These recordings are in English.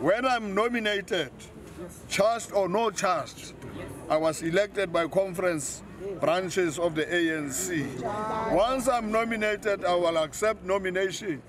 when I'm nominated, charged or no charged, I was elected by conference branches of the ANC. Once I'm nominated, I will accept nomination.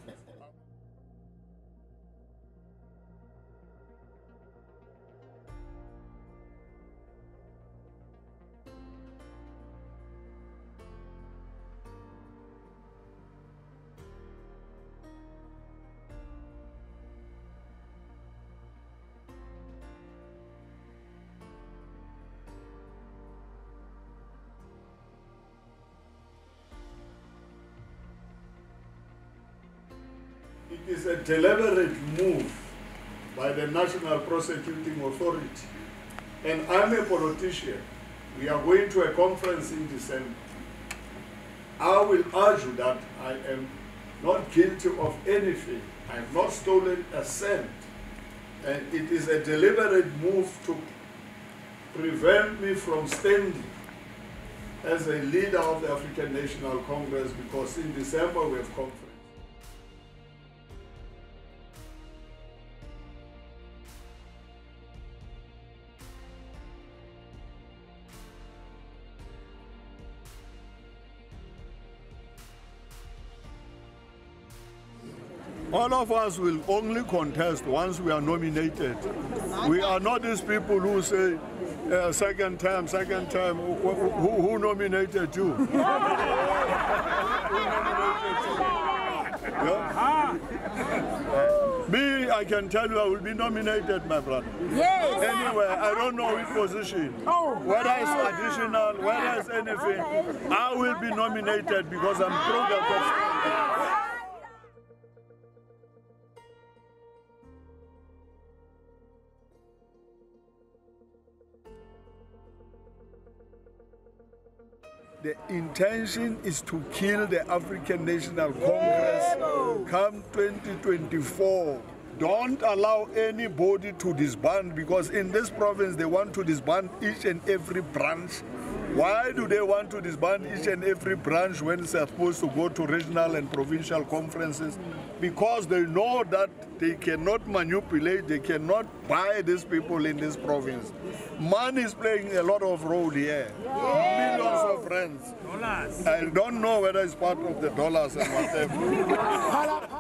It is a deliberate move by the National Prosecuting Authority. And I'm a politician. We are going to a conference in December. I will argue that I am not guilty of anything. I have not stolen a cent. And it is a deliberate move to prevent me from standing as a leader of the African National Congress because in December we have conference. All of us will only contest once we are nominated. We are not these people who say uh, second term, second time, Who, who, who nominated you? Who nominated you? Yeah? Me, I can tell you, I will be nominated, my brother. Yes. Anyway, I don't know which position. Oh. Whether it's additional, whether it's anything, I will be nominated because I'm product The intention is to kill the African National Congress come 2024. Don't allow anybody to disband because in this province they want to disband each and every branch. Why do they want to disband each and every branch when they're supposed to go to regional and provincial conferences? Because they know that they cannot manipulate, they cannot buy these people in this province. Money is playing a lot of role here. Millions of rands. Dollars. I don't know whether it's part of the dollars and whatever.